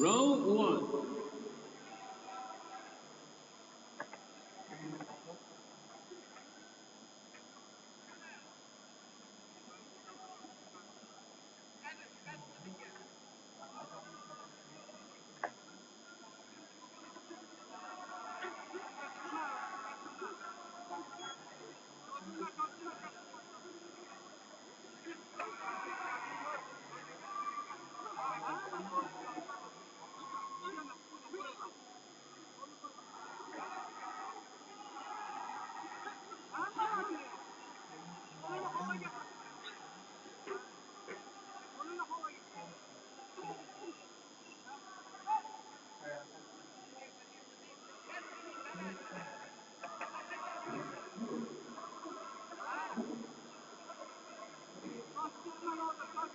Row one.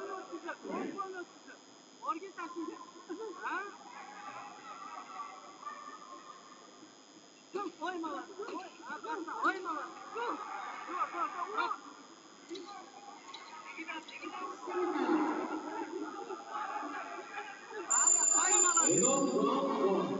Bomba atacak, bomba atacak. Orgin takılacak. Ha? Dur, koyma lan. Koyma, koyma lan. Dur, dur, dur, dur. Çekil at, çekil at. Hayır, koyma lan.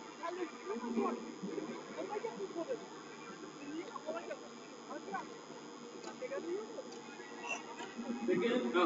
Second, no.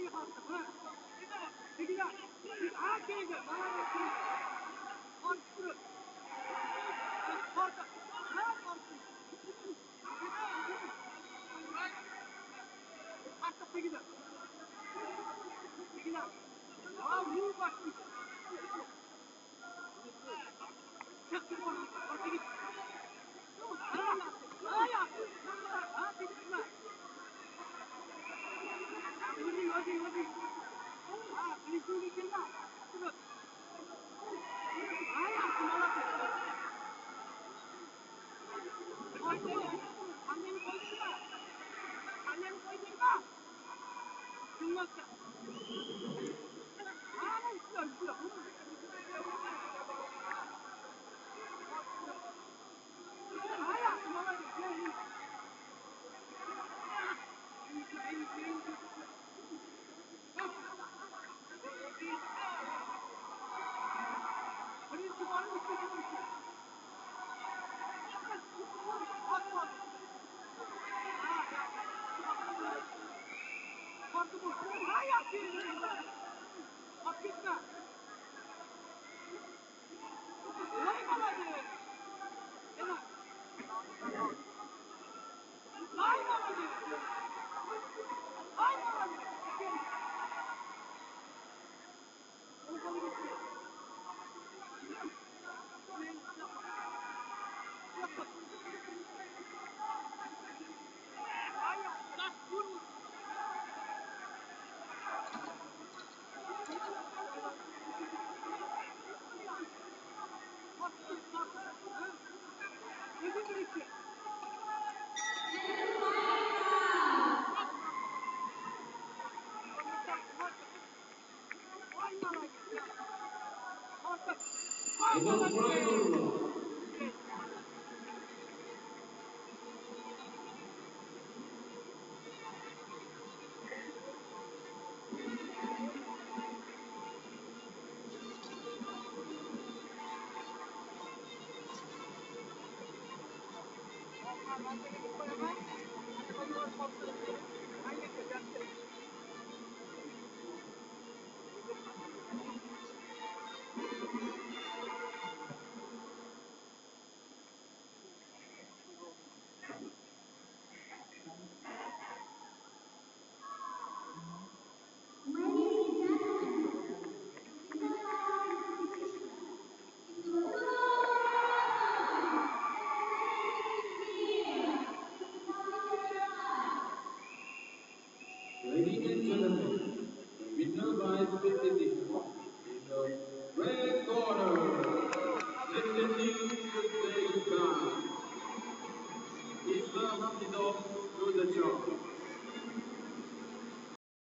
你好什么？谁谁谁？啊，个，啊，这个，拿来。よろしくお願いします。